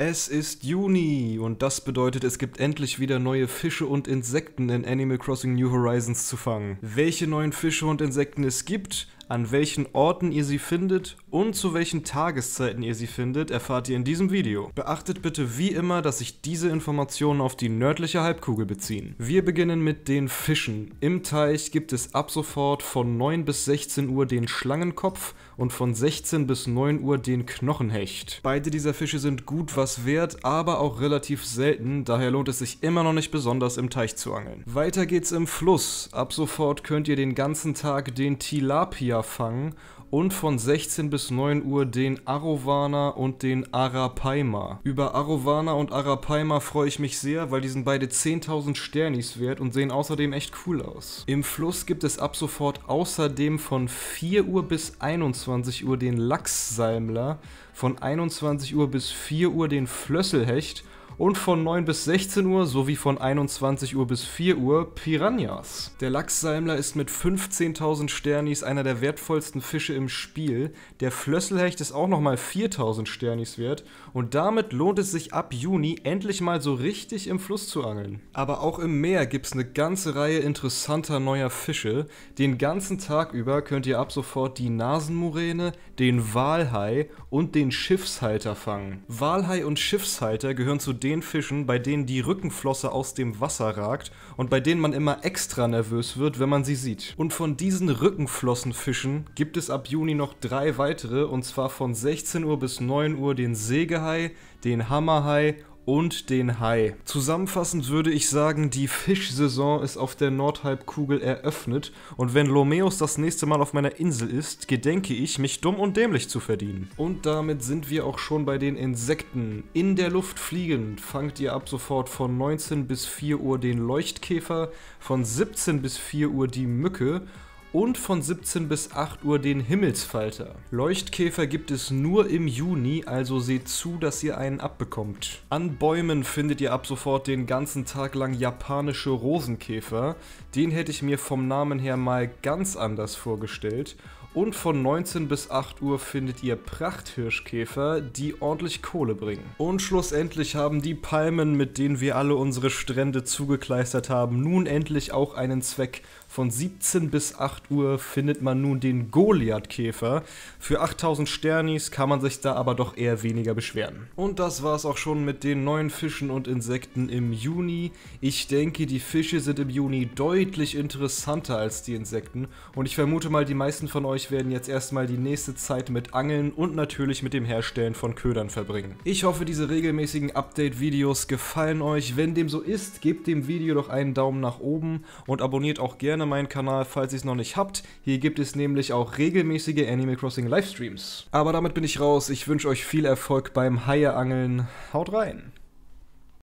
Es ist Juni und das bedeutet, es gibt endlich wieder neue Fische und Insekten in Animal Crossing New Horizons zu fangen. Welche neuen Fische und Insekten es gibt, an welchen Orten ihr sie findet und zu welchen Tageszeiten ihr sie findet, erfahrt ihr in diesem Video. Beachtet bitte wie immer, dass sich diese Informationen auf die nördliche Halbkugel beziehen. Wir beginnen mit den Fischen. Im Teich gibt es ab sofort von 9 bis 16 Uhr den Schlangenkopf und von 16 bis 9 Uhr den Knochenhecht. Beide dieser Fische sind gut was wert, aber auch relativ selten, daher lohnt es sich immer noch nicht besonders im Teich zu angeln. Weiter geht's im Fluss. Ab sofort könnt ihr den ganzen Tag den Tilapia fangen und von 16 bis 9 Uhr den Arowana und den Arapaima. Über Arowana und Arapaima freue ich mich sehr, weil die sind beide 10.000 Sternis wert und sehen außerdem echt cool aus. Im Fluss gibt es ab sofort außerdem von 4 Uhr bis 21 Uhr den Lachssalmler, von 21 Uhr bis 4 Uhr den Flösselhecht und von 9 bis 16 Uhr sowie von 21 Uhr bis 4 Uhr Piranhas. Der Lachssalmler ist mit 15.000 Sternis einer der wertvollsten Fische im Spiel. Der Flösselhecht ist auch nochmal 4.000 Sternis wert und damit lohnt es sich ab Juni endlich mal so richtig im Fluss zu angeln. Aber auch im Meer gibt es eine ganze Reihe interessanter neuer Fische. Den ganzen Tag über könnt ihr ab sofort die Nasenmuräne, den Walhai und den Schiffshalter fangen. Walhai und Schiffshalter gehören zu den den Fischen, bei denen die Rückenflosse aus dem Wasser ragt und bei denen man immer extra nervös wird, wenn man sie sieht. Und von diesen Rückenflossenfischen gibt es ab Juni noch drei weitere, und zwar von 16 Uhr bis 9 Uhr den Sägehai, den Hammerhai und den Hai. Zusammenfassend würde ich sagen, die Fischsaison ist auf der Nordhalbkugel eröffnet und wenn Lomeos das nächste Mal auf meiner Insel ist, gedenke ich, mich dumm und dämlich zu verdienen. Und damit sind wir auch schon bei den Insekten. In der Luft fliegend fangt ihr ab sofort von 19 bis 4 Uhr den Leuchtkäfer, von 17 bis 4 Uhr die Mücke und von 17 bis 8 Uhr den Himmelsfalter. Leuchtkäfer gibt es nur im Juni, also seht zu, dass ihr einen abbekommt. An Bäumen findet ihr ab sofort den ganzen Tag lang japanische Rosenkäfer. Den hätte ich mir vom Namen her mal ganz anders vorgestellt und von 19 bis 8 Uhr findet ihr Prachthirschkäfer, die ordentlich Kohle bringen. Und schlussendlich haben die Palmen, mit denen wir alle unsere Strände zugekleistert haben, nun endlich auch einen Zweck. Von 17 bis 8 Uhr findet man nun den Goliathkäfer. Für 8000 Sternis kann man sich da aber doch eher weniger beschweren. Und das war's auch schon mit den neuen Fischen und Insekten im Juni. Ich denke, die Fische sind im Juni deutlich interessanter als die Insekten und ich vermute mal, die meisten von euch werden jetzt erstmal die nächste Zeit mit Angeln und natürlich mit dem Herstellen von Ködern verbringen. Ich hoffe, diese regelmäßigen Update-Videos gefallen euch. Wenn dem so ist, gebt dem Video doch einen Daumen nach oben und abonniert auch gerne meinen Kanal, falls ihr es noch nicht habt. Hier gibt es nämlich auch regelmäßige Animal Crossing Livestreams. Aber damit bin ich raus. Ich wünsche euch viel Erfolg beim Haie-Angeln. Haut rein!